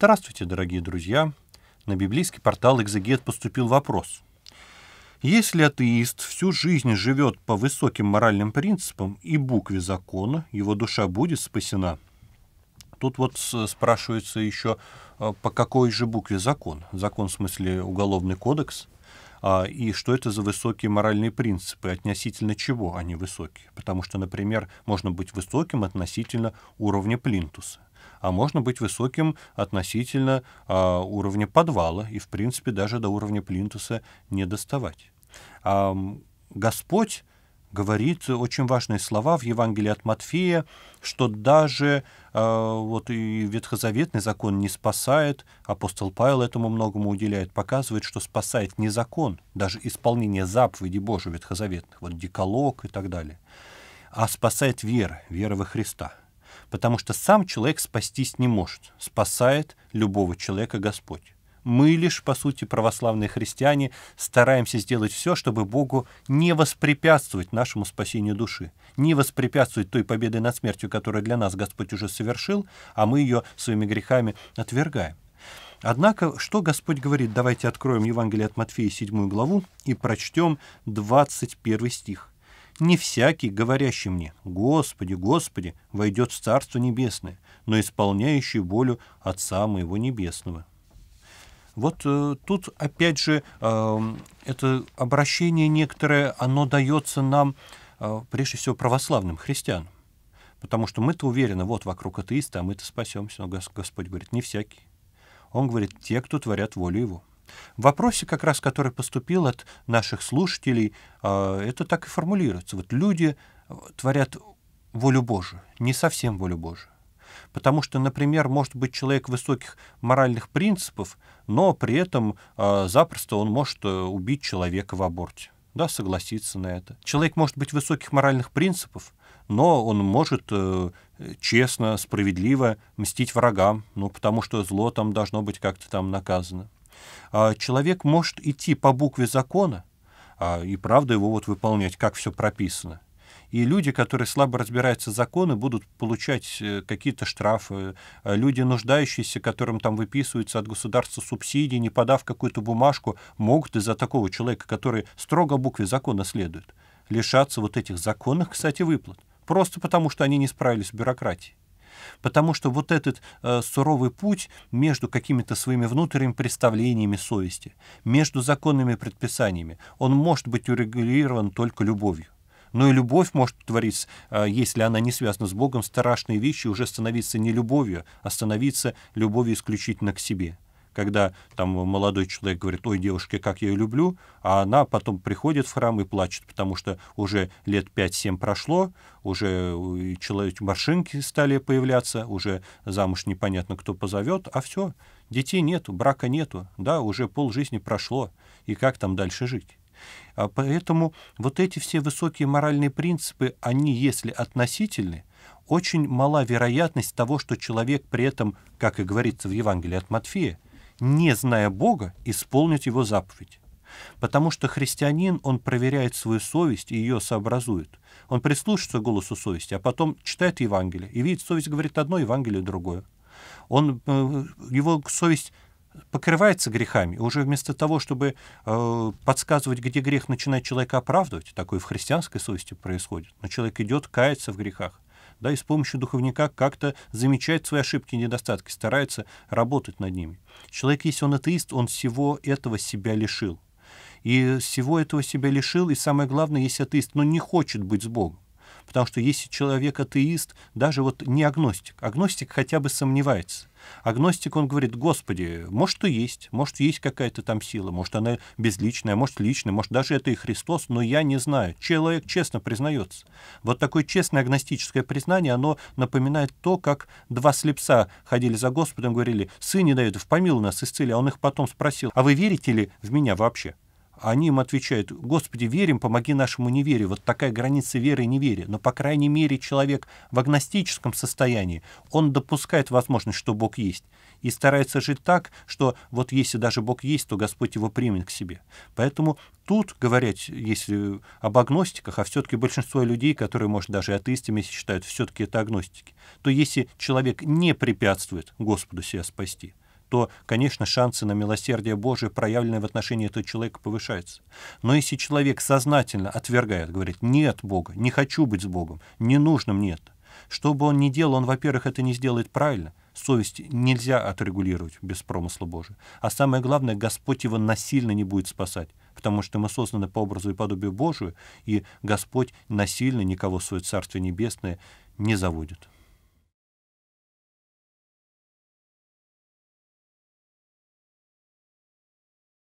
Здравствуйте, дорогие друзья! На библейский портал «Экзегет» поступил вопрос. Если атеист всю жизнь живет по высоким моральным принципам и букве закона, его душа будет спасена? Тут вот спрашивается еще, а, по какой же букве закон? Закон в смысле уголовный кодекс – а, и что это за высокие моральные принципы, относительно чего они высокие. Потому что, например, можно быть высоким относительно уровня плинтуса, а можно быть высоким относительно а, уровня подвала, и, в принципе, даже до уровня плинтуса не доставать. А, Господь говорит очень важные слова в Евангелии от Матфея, что даже э, вот и ветхозаветный закон не спасает, апостол Павел этому многому уделяет, показывает, что спасает не закон, даже исполнение заповедей Божьих ветхозаветных, вот деколог и так далее, а спасает вера, вера во Христа. Потому что сам человек спастись не может, спасает любого человека Господь. Мы лишь, по сути, православные христиане, стараемся сделать все, чтобы Богу не воспрепятствовать нашему спасению души, не воспрепятствовать той победы над смертью, которую для нас Господь уже совершил, а мы ее своими грехами отвергаем. Однако, что Господь говорит? Давайте откроем Евангелие от Матфея, 7 главу, и прочтем 21 стих. «Не всякий, говорящий мне, Господи, Господи, войдет в Царство Небесное, но исполняющий волю Отца Моего Небесного». Вот э, тут, опять же, э, это обращение некоторое, оно дается нам, э, прежде всего, православным христианам. Потому что мы-то уверены, вот вокруг атеиста, а мы-то спасемся. Но Господь говорит, не всякий. Он говорит, те, кто творят волю Его. В вопросе, как раз который поступил от наших слушателей, э, это так и формулируется. Вот люди творят волю Божию, не совсем волю Божию. Потому что, например, может быть человек высоких моральных принципов, но при этом э, запросто он может э, убить человека в аборте. Да, согласиться на это. Человек может быть высоких моральных принципов, но он может э, честно, справедливо мстить врагам, ну, потому что зло там должно быть как-то там наказано. А человек может идти по букве закона, а, и правда его вот выполнять, как все прописано. И люди, которые слабо разбираются в законы, будут получать э, какие-то штрафы. А люди, нуждающиеся, которым там выписываются от государства субсидии, не подав какую-то бумажку, могут из-за такого человека, который строго букве закона следует, лишаться вот этих законных, кстати, выплат. Просто потому, что они не справились с бюрократией. Потому что вот этот э, суровый путь между какими-то своими внутренними представлениями совести, между законными предписаниями, он может быть урегулирован только любовью. Но и любовь может творить, а, если она не связана с Богом, страшные вещи уже становиться не любовью, а становиться любовью исключительно к себе. Когда там молодой человек говорит, ой, девушке, как я ее люблю, а она потом приходит в храм и плачет, потому что уже лет 5-7 прошло, уже человек, машинки стали появляться, уже замуж непонятно кто позовет, а все, детей нету, брака нету, да, уже полжизни прошло, и как там дальше жить? А поэтому вот эти все высокие моральные принципы, они, если относительны, очень мала вероятность того, что человек при этом, как и говорится в Евангелии от Матфея, не зная Бога, исполнит его заповедь. Потому что христианин, он проверяет свою совесть и ее сообразует. Он прислушивается к голосу совести, а потом читает Евангелие и видит, совесть говорит одно, Евангелие другое. Он, э, его совесть покрывается грехами. Уже вместо того, чтобы э, подсказывать, где грех, начинает человека оправдывать, такое в христианской совести происходит. Но человек идет, кается в грехах, да, и с помощью духовника как-то замечает свои ошибки и недостатки, старается работать над ними. Человек, если он атеист, он всего этого себя лишил. И всего этого себя лишил, и самое главное, если атеист, но не хочет быть с Богом. Потому что если человек атеист, даже вот не агностик, агностик хотя бы сомневается. Агностик, он говорит, Господи, может, и есть, может, есть какая-то там сила, может, она безличная, может, личная, может, даже это и Христос, но я не знаю. Человек честно признается. Вот такое честное агностическое признание, оно напоминает то, как два слепца ходили за Господом, говорили, «Сын не дает, помилуй нас, исцели», а он их потом спросил, «А вы верите ли в меня вообще?» Они им отвечают, Господи, верим, помоги нашему неверию. Вот такая граница веры и неверия. Но, по крайней мере, человек в агностическом состоянии, он допускает возможность, что Бог есть. И старается жить так, что вот если даже Бог есть, то Господь его примет к себе. Поэтому тут говорить, если об агностиках, а все-таки большинство людей, которые, может, даже атеистами считают, все-таки это агностики, то если человек не препятствует Господу себя спасти, то, конечно, шансы на милосердие Божие, проявленное в отношении этого человека, повышаются. Но если человек сознательно отвергает, говорит, нет Бога, не хочу быть с Богом, не нужно мне это, что бы он ни делал, он, во-первых, это не сделает правильно, совесть нельзя отрегулировать без промысла Божия. А самое главное, Господь его насильно не будет спасать, потому что мы созданы по образу и подобию Божию, и Господь насильно никого в свое Царствие Небесное не заводит.